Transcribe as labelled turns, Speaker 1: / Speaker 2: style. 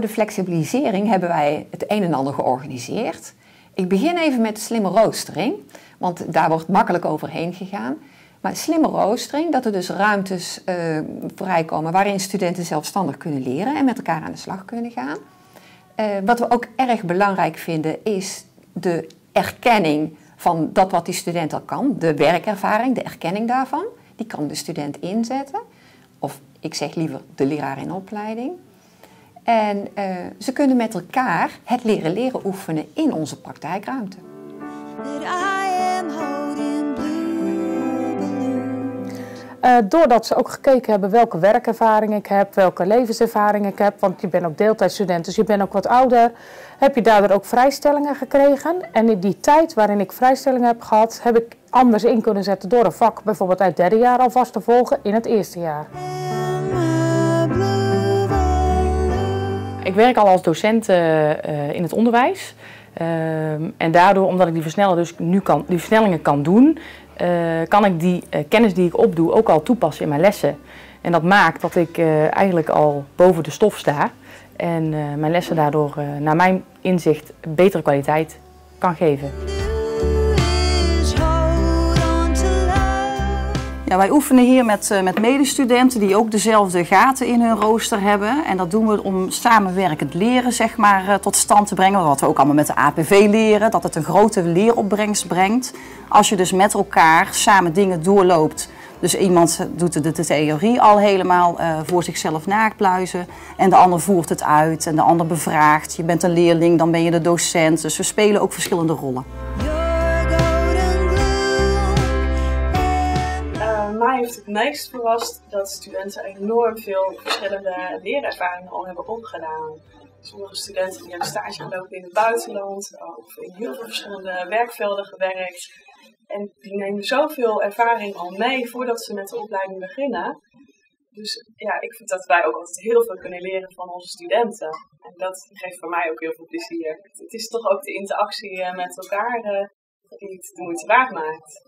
Speaker 1: de flexibilisering hebben wij het een en ander georganiseerd. Ik begin even met de slimme roostering, want daar wordt makkelijk overheen gegaan. Maar slimme roostering, dat er dus ruimtes uh, vrijkomen waarin studenten zelfstandig kunnen leren en met elkaar aan de slag kunnen gaan. Uh, wat we ook erg belangrijk vinden is de erkenning van dat wat die student al kan, de werkervaring, de erkenning daarvan. Die kan de student inzetten, of ik zeg liever de leraar in opleiding. En uh, ze kunnen met elkaar het leren leren oefenen in onze praktijkruimte.
Speaker 2: Uh, doordat ze ook gekeken hebben welke werkervaring ik heb, welke levenservaring ik heb, want je bent ook deeltijdstudent, dus je bent ook wat ouder, heb je daardoor ook vrijstellingen gekregen. En in die tijd waarin ik vrijstellingen heb gehad, heb ik anders in kunnen zetten door een vak bijvoorbeeld uit het derde jaar alvast te volgen in het eerste jaar.
Speaker 3: Ik werk al als docent uh, in het onderwijs. Uh, en daardoor, omdat ik die, versnellen dus nu kan, die versnellingen kan doen, uh, kan ik die kennis die ik opdoe ook al toepassen in mijn lessen. En dat maakt dat ik eigenlijk al boven de stof sta en mijn lessen daardoor naar mijn inzicht betere kwaliteit kan geven.
Speaker 4: Ja, wij oefenen hier met, uh, met medestudenten die ook dezelfde gaten in hun rooster hebben. En dat doen we om samenwerkend leren zeg maar, uh, tot stand te brengen. Wat we ook allemaal met de APV leren, dat het een grote leeropbrengst brengt. Als je dus met elkaar samen dingen doorloopt. Dus iemand doet de, de theorie al helemaal uh, voor zichzelf naakpluizen. En de ander voert het uit en de ander bevraagt. Je bent een leerling, dan ben je de docent. Dus we spelen ook verschillende rollen.
Speaker 5: Het meest verrast dat studenten enorm veel verschillende leerervaringen al hebben opgedaan. Sommige studenten die hebben stage gelopen in het buitenland of in heel veel verschillende werkvelden gewerkt. En die nemen zoveel ervaring al mee voordat ze met de opleiding beginnen. Dus ja, ik vind dat wij ook altijd heel veel kunnen leren van onze studenten. En dat geeft voor mij ook heel veel plezier. Het is toch ook de interactie met elkaar die het de moeite waard maakt.